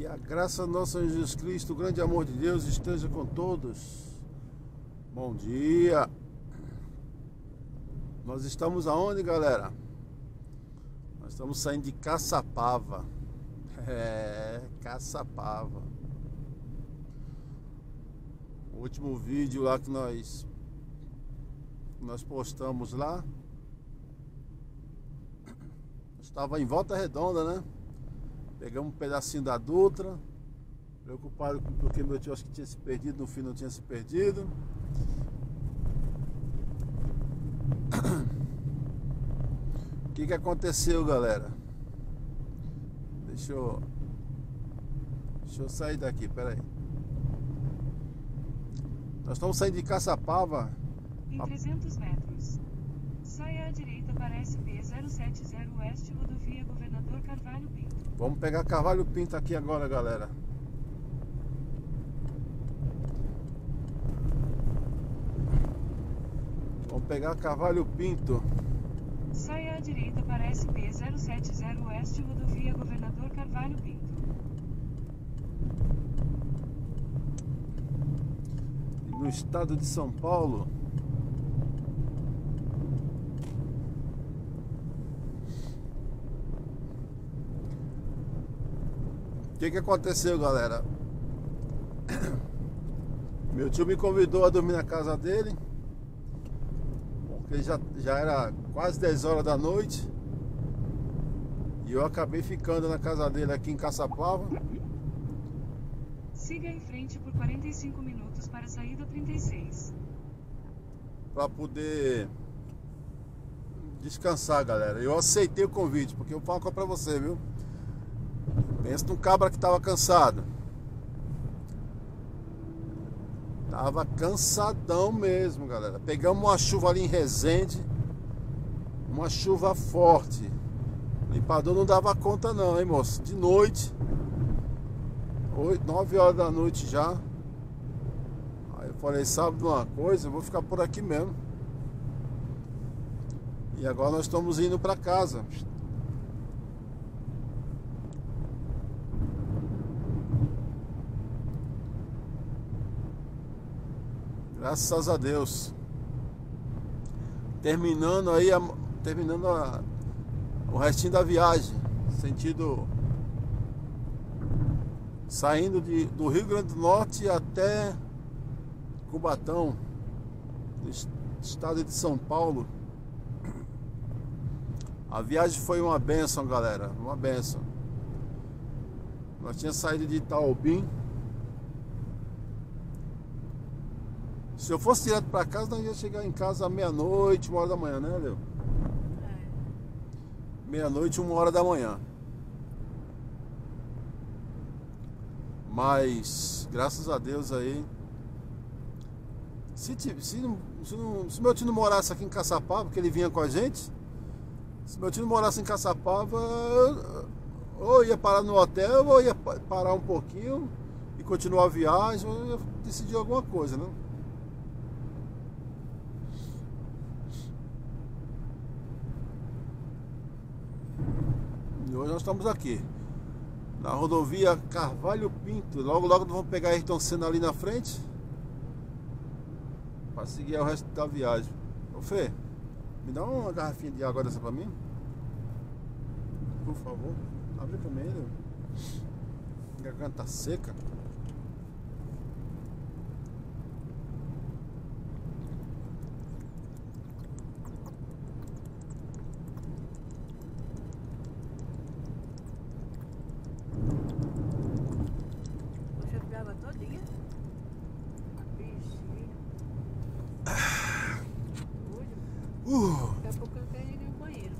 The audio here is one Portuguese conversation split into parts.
Que a graça Senhor Jesus Cristo, o grande amor de Deus esteja com todos. Bom dia. Nós estamos aonde, galera? Nós estamos saindo de Caçapava. É, Caçapava. O último vídeo lá que nós nós postamos lá estava em volta redonda, né? Pegamos um pedacinho da Dutra. Preocupado porque meu tio acho que tinha se perdido, no fim não tinha se perdido. O que que aconteceu, galera? Deixa eu Deixa eu sair daqui, peraí. Nós estamos saindo de Caçapava. Em 300 metros. Saia à direita para SP070 Oeste, rodovia Governador Carvalho Pinto. Vamos pegar Carvalho Pinto aqui agora, galera. Vamos pegar Carvalho Pinto. Saia à direita para SP070 Oeste, rodovia Governador Carvalho Pinto. no estado de São Paulo. Que, que aconteceu, galera? Meu tio me convidou a dormir na casa dele, porque já, já era quase 10 horas da noite. E eu acabei ficando na casa dele aqui em Caçapava. Siga em frente por 45 minutos para a saída 36. para poder descansar, galera. Eu aceitei o convite, porque eu falo pra você, viu? Pensa num cabra que tava cansado. Tava cansadão mesmo, galera. Pegamos uma chuva ali em Resende. Uma chuva forte. O limpador não dava conta não, hein, moço? De noite. 8, 9 horas da noite já. Aí eu falei, sabe uma coisa? Eu vou ficar por aqui mesmo. E agora nós estamos indo para casa. Graças a Deus. Terminando aí, a, terminando a, o restinho da viagem. Sentido saindo de, do Rio Grande do Norte até Cubatão, no estado de São Paulo. A viagem foi uma benção, galera, uma benção. Nós tínhamos saído de Itaobim. Se eu fosse direto para casa, nós ia chegar em casa à meia-noite, uma hora da manhã, né, Leo? Meia-noite, uma hora da manhã. Mas, graças a Deus aí. Se, se, se, se meu tio não morasse aqui em Caçapava, porque ele vinha com a gente, se meu tio não morasse em Caçapava, ou ia parar no hotel, ou ia parar um pouquinho e continuar a viagem, ou ia decidir alguma coisa, né? E hoje nós estamos aqui na rodovia Carvalho Pinto. Logo, logo nós vamos pegar Ayrton Senna ali na frente para seguir o resto da viagem. Ô Fê, me dá uma garrafinha de água dessa para mim? Por favor. Abre mim, né? Garganta seca. Você ficava todinha? Bichinho. Hoje, Uh, daqui a pouco eu quero ir no banheiro.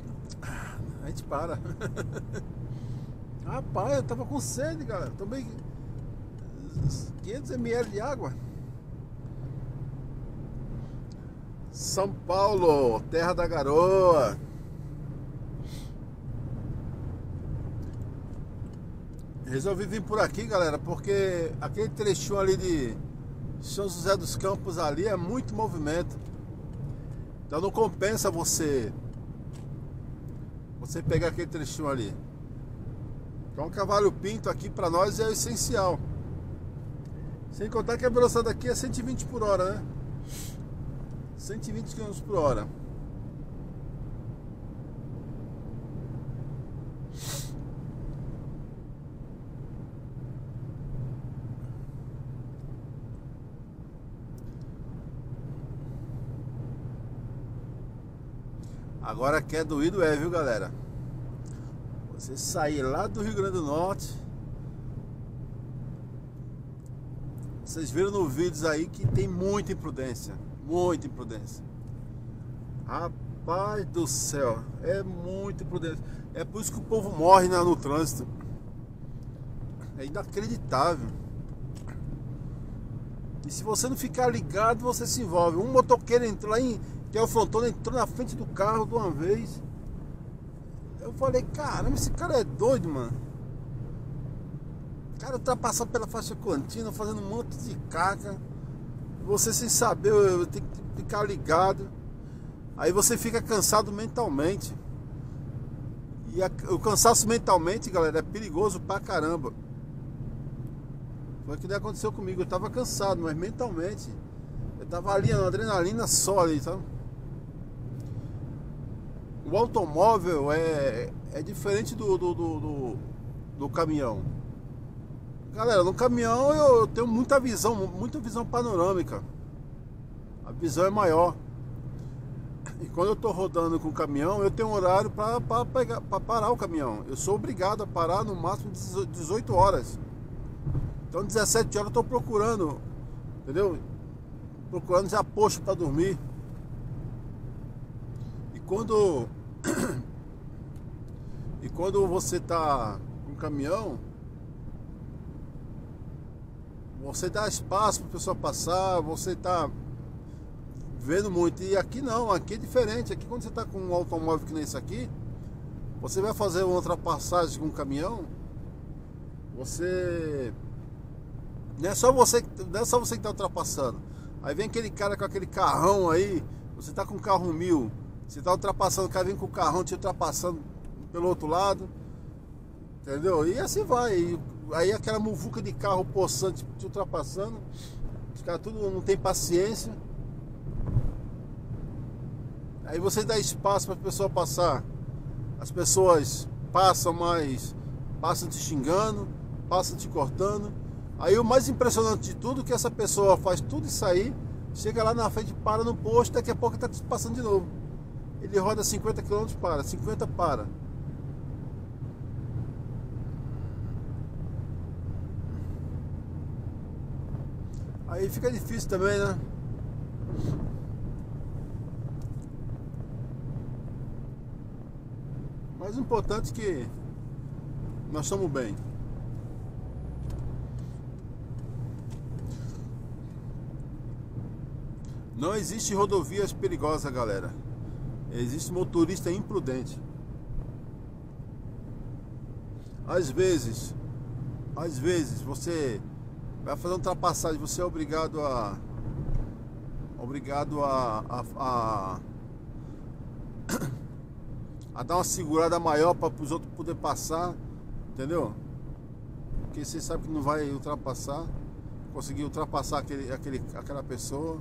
a gente para. Rapaz, eu tava com sede, galera. Tomei 500 ml de água. São Paulo, terra da garoa. Resolvi vir por aqui, galera, porque aquele trechinho ali de São José dos Campos ali é muito movimento. Então não compensa você você pegar aquele trechinho ali. Então Cavalho Pinto aqui para nós é o essencial. Sem contar que a velocidade aqui é 120 por hora, né? 120 km por hora. Agora que é doído é, viu galera? Você sair lá do Rio Grande do Norte. Vocês viram no vídeos aí que tem muita imprudência. Muita imprudência. Rapaz do céu, é muita imprudência. É por isso que o povo morre né, no trânsito. É inacreditável. E se você não ficar ligado, você se envolve. Um motoqueiro entrou lá em que é o frontona entrou na frente do carro de uma vez. Eu falei, caramba, esse cara é doido, mano. O cara ultrapassando pela faixa contínua, fazendo um monte de caca. Você sem saber, eu tenho que ficar ligado. Aí você fica cansado mentalmente. E a, o cansaço mentalmente, galera, é perigoso pra caramba. Foi o que aconteceu comigo. Eu tava cansado, mas mentalmente. Eu tava ali, na adrenalina só ali, sabe? O automóvel é, é diferente do, do, do, do, do caminhão. Galera, no caminhão eu tenho muita visão, muita visão panorâmica. A visão é maior. E quando eu estou rodando com o caminhão, eu tenho um horário para parar o caminhão. Eu sou obrigado a parar no máximo 18 horas. Então 17 horas eu estou procurando, entendeu? Procurando já posto para dormir. E quando e quando você está com caminhão, você dá espaço para pessoa passar, você está vendo muito. E aqui não, aqui é diferente. Aqui quando você está com um automóvel que nem esse aqui, você vai fazer uma ultrapassagem com um caminhão, você. Não é só você, não é só você que está ultrapassando. Aí vem aquele cara com aquele carrão aí, você está com um carro mil, você tá ultrapassando, o cara vem com o carrão te ultrapassando pelo outro lado. Entendeu? E assim vai. E aí aquela muvuca de carro poçante te ultrapassando. Os caras tudo não tem paciência. Aí você dá espaço para a pessoa passar. As pessoas passam mais, passam te xingando, passam te cortando. Aí o mais impressionante de tudo é que essa pessoa faz tudo isso aí, chega lá na frente, para no posto, daqui a pouco está te passando de novo. Ele roda 50 km para, 50 para. Aí fica difícil também, né? Mas o importante é que nós estamos bem. Não existe rodovias perigosas, galera. Existe motorista imprudente. Às vezes, às vezes você vai fazer uma ultrapassagem, você é obrigado a obrigado a a, a, a dar uma segurada maior para os outros poder passar, entendeu? Porque você sabe que não vai ultrapassar, conseguir ultrapassar aquele, aquele, aquela pessoa.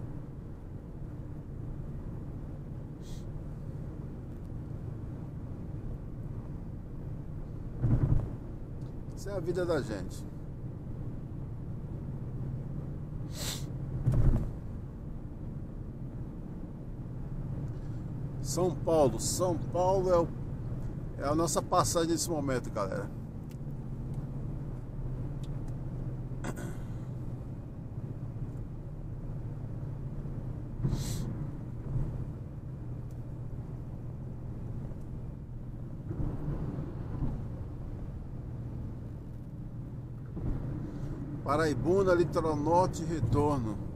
Essa é a vida da gente. São Paulo, São Paulo é, o, é a nossa passagem nesse momento, galera. Paraibuna, Litoral Norte, retorno.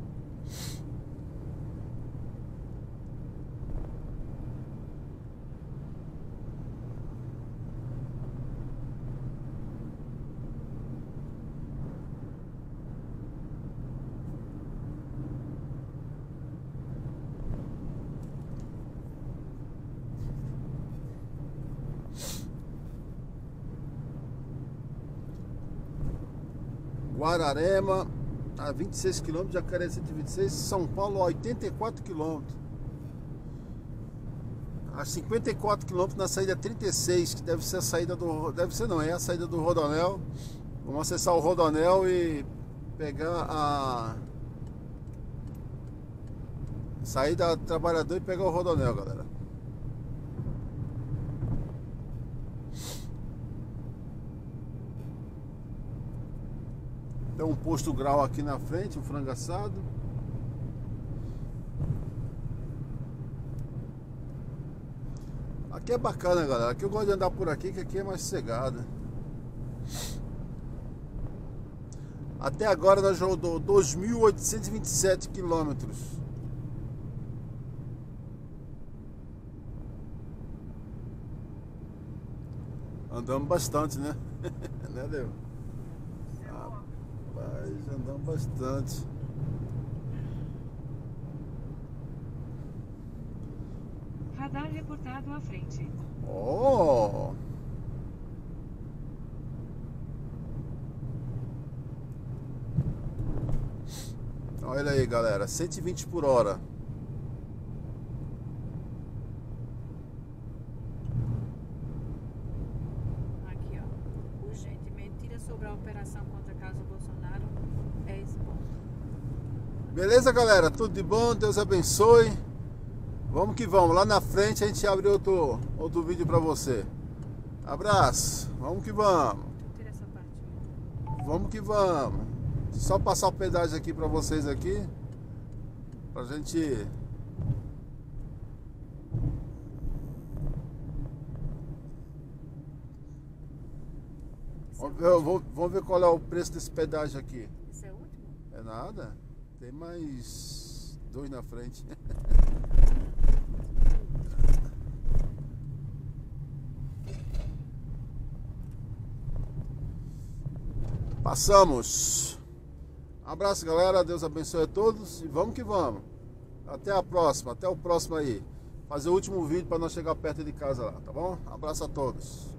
Guararema a 26 km, Jacaré 126, São Paulo a 84 km. A 54 km na saída 36, que deve ser a saída do. Deve ser não, é a saída do Rodonel. Vamos acessar o Rodonel e pegar a. Saída trabalhador e pegar o Rodonel, galera. Tem um posto grau aqui na frente, um frango assado. Aqui é bacana, galera. Aqui eu gosto de andar por aqui, que aqui é mais sossegado. Até agora nós rodou 2.827 quilômetros. Andamos bastante, né? né, Deu? Andamos bastante. Radar reportado à frente. Oh! Olha aí, galera, 120 por hora. Aqui, ó. Urgentemente, tira sobre a operação contra a casa Bolsonaro. É esse ponto. Beleza, galera? Tudo de bom? Deus abençoe. Vamos que vamos. Lá na frente a gente abre outro, outro vídeo pra você. Abraço. Vamos que vamos. Vamos que vamos. Só passar o pedágio aqui pra vocês aqui. Pra gente. Vamos ver, vamos- ver qual é o preço desse pedágio aqui. É o último? É nada? Tem mais dois na frente. Passamos. Abraço, galera. Deus abençoe a todos e vamos que vamos. Até a próxima, até o próximo aí. Fazer o último vídeo para nós chegar perto de casa lá, tá bom? Abraço a todos.